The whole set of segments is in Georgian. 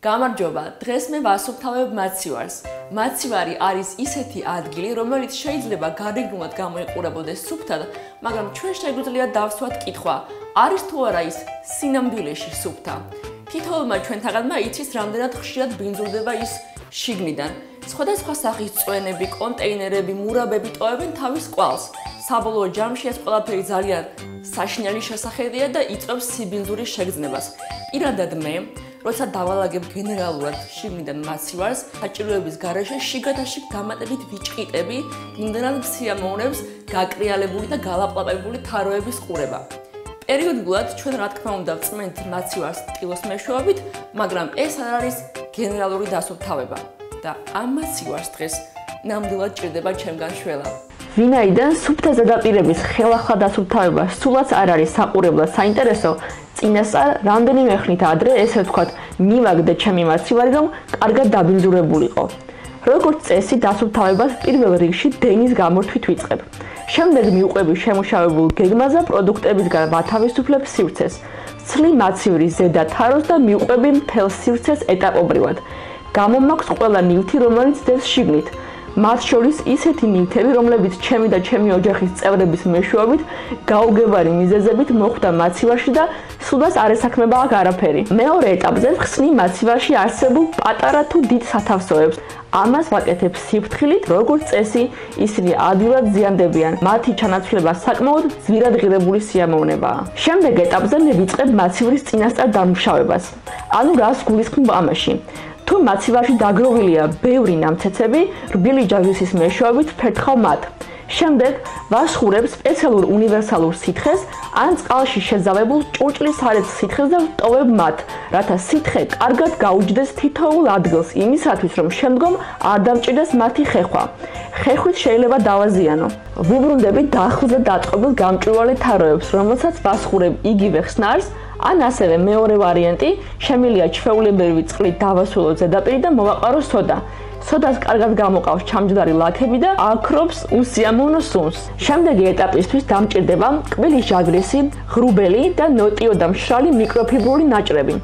გამარჯობა. დღეს მე ვასუფთავებ მაცივარს. მაცივარი არის ისეთი ადგილი, რომელიც შეიძლება გარეგნულად გამოიყურებოდეს სუფთად, მაგრამ ჩვენ შეგვიძლია დავსვათ კითხვა: არის თუ არა ის სინამდვილეში სუფთა? თითოეულმა ჩვენთაგანმა იცის, რამდენად ხშირად ბინძურდება ის შიგნიდან. სხვადასხვა სახის წვენები, კონტეინერები, მურაბები ტოვებენ თავის კვალს. საბოლოო ჯამში ეს ყველაფერი ძალიან საშინელი შესახედია და იწვევს სიბინძურის შეგრძნებას. პირადად მე როცა დავალაგებ გენერალურად შიგნიდან მასივარს, საჭიროების garaშე შიგადაში გამატებით ვიჭყიტები, იმდენად სიამოვნებს გაკრიალებული და გალაპლაპებული თაროების ყურება. პერიოდულად ჩვენ რა თქმა უნდა წმენთ მასივარს ტილოს მეშვეობით, მაგრამ ეს არ არის გენერალური დასუფთავება და ამ მასივარს დღეს ნამდვილად ჭირდება ჩემგან შველა. ვინაიდან სუფთა ზედაპირების ხელახლა დასუფთავება სულაც არ არის საყურებლად საინტერესო, წინასწარ რამდენიმე ხნით ადრე ესე ვთქვათ, მივაგდე ჩემი მაცივარი, რომ კარგად დაბინძურებულიყო. როგორც წესი, დასუფთავებას პირველ რიგში დენის გამორთვით ვიწყებ. შემდეგ მიუყვები შემუშავებულ გეგმაზე პროდუქტებისგან მათავისუფლებ სივრცეს. ცლი მაცივრის ზედა თაროს და მიუყვები მთელ სივრცეს ეტაპობრივად. გამომაქვს ყველა ნივთი, რომელიც დევს შიგნით. მათ შორის ისეთი ნივთები, რომლებიც ჩემი და ჩემი ოჯახის წევრების მეშვეობით გაუგებარი მიზეზებით მოხვდა მაცივარში და სულაც არ ესაქმებაა არაფერი. მეორე ეტაპზე ხსნი მაცივარში არსებულ პატარა თუ დიდ სათავსოებს. ამას ვაკეთებ სიფრთხილით, როგორც წესი, ისინი ადვილად ზიანდებიან. მათი ჩანაცვლება საკმაოდ ძვირად ღირებული სიამოვნებაა. შემდეგ ეტაპზე მე ვიწყებ მაცივრის წინასწარ დამუშავებას. ანუ რას გულისხმობ ამაში? თუ მაცივარში დაგროვილია ბევრი ნამცეცები, რბილი ჯაგრისის მეშვეობით ფერთხავ მათ. შემდეგ ვასხურებ სპეციალურ უნივერსალურ სითხეს ან წყალში შეზავებულ ჭურჭლის სარეც სითხეს და ვტოვებ მათ, რათა სითხე კარგად გაუჯდეს თითოეულ ადგილს იმისათვის, რომ შემდგომ არ დამჭირდეს მათი ხეხვა. ხეხვით შეიძლება დავაზიანო. ვუბრუნდები დაახლოებით დაწყობილ გამჭვირვალე თაროებს, რომელსაც ვასხურებ იგივე ხსნარს ან ასევე მეორე ვარიანტი, შემილია ჩვეულებრივი წყლით დავასრულო ზედაპირი და მოვაყარო სოდა. სოდას კარგად გამოყავს ჩამჯდარი ლაქები და აქრობს უსიამოვნო სუნს. შემდეგი ეტაპისთვის დამჭირდება კბილის ჟაგრესი, ღრუბელი და ნოტიო და მშრალი მიკროფიბრული ნაჭრები.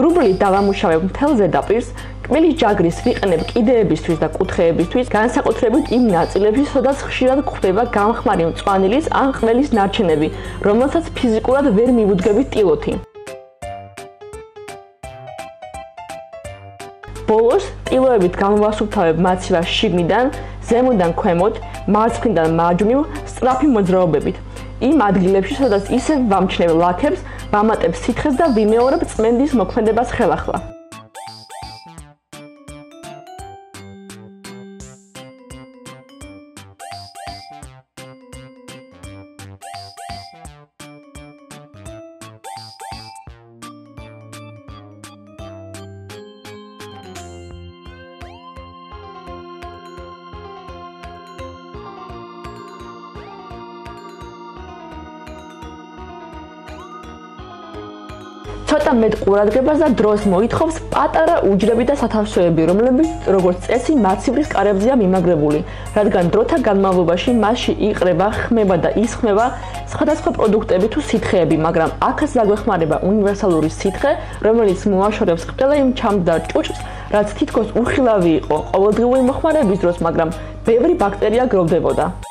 ღრუბლით დავამუშავებ მთელ ზედაპირს, კმელის ჯაგრის ვიყენებ კიდეებისთვის და კუთხეებისთვის, განსაკუთრებით იმ ნაწილებში, სადაც ხშირად გვხვდება გამხმარი მწვანილის ან ყმელის ნარჩენები, რომელსაც ფიზიკურად ვერ მივუდგებით ტილოთი. ბოლოს ტილოებით გამოვასუფთავებ მაცივას შიგნიდან, ზემოდან ქვემოთ, მარცხნიდან მარჯვნივ, სწრაფი მოძრაობებით. იმ ადგილებში, სადაც ისევ ვამჩნევ ლაქებს, ვამატებ სითხეს და ვიმეორებ წმენდის მოქმედებას ხელახლა. ცოტა მეტ ყურადღებას და დროს მოითხოვს პატარა უჯრები და სათავსოები, რომლებიც როგორც წესი მაცივრის კარებზეა მიმაგრებული, რადგან დროთა განმავლობაში მასში იყრება, ხმება და ისხმება სხვადასხვა პროდუქტები თუ სითხეები, მაგრამ აქაც დაგვეხმარება უნივერსალური სითხე, რომელიც მოაშორებს ყველა იმ ჩამჯდარ ჭუჭს, რაც თითქოს უხილავი იყო ყოველდღიური მოხმარების დროს, მაგრამ ბევრი ბაქტერია გროვდებოდა.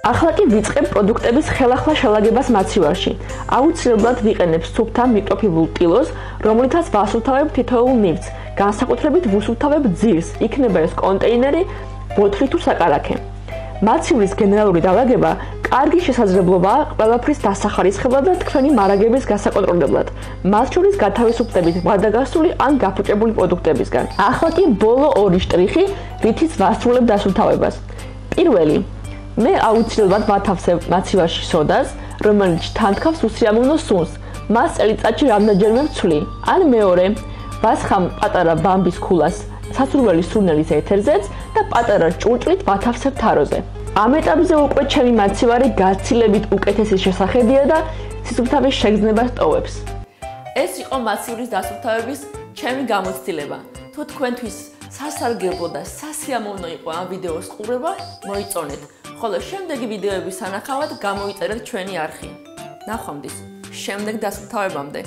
ახლა კი ვიწყებ პროდუქტების ხელახლა შელაგებას მაცივარში. აუცილებლად ვიყენებ სუფთა მიკროფიბულ ტილოს, რომლითაც ვასუფთავებ თითოეულ ნივთს, განსაკუთრებით ვუსუფთავებ ძირს, იქნება ეს კონტეინერი, ბოთლი თუ საკარაქე. მაცივრის გენერალური დალაგება კარგი შესაძლებლობაა ყველაფრის დასახარისხებლად და თქვენი მარაგების გასაკონტროლებლად. მათ შორის გათავისუფლებით ვადაგასული ან გაფუჭებული პროდუქტებისგან. ახლა კი ბოლო ორი შტრიხი, რითიც ვასრულებ დასუფთავებას. პირველი მე აუცილებლად მათავსებ მაცივარში სოდას, რომელიც თანთქავს უსიამოვნო სუნს. მას წელიწადში რამდენჯერმე ვცვლი. ან მეორე, ვასხამ პატარა ბამბის ქულას სასურველი სუნელის ეთერზეც და პატარა ჭურჭლით მათავსებ თაროზე. ამ ეტაპზე უკვე ჩემი მაცივარი გაცილებით უკეთესი შესახედია და სისუფთავის შეგრძნებას ტოვებს. ეს იყო მაცივრის დასუფთავების ჩემი გამოცდილება. თუ თქვენთვის სასარგებლო და სასიამოვნო იყო ამ ვიდეოს ყურება, მოიწონეთ. ხოლო შემდეგი ვიდეოების სანახავად გამოიწერეთ ჩვენი არხი. ნახვამდის. შემდეგ დასუფთავებამდე.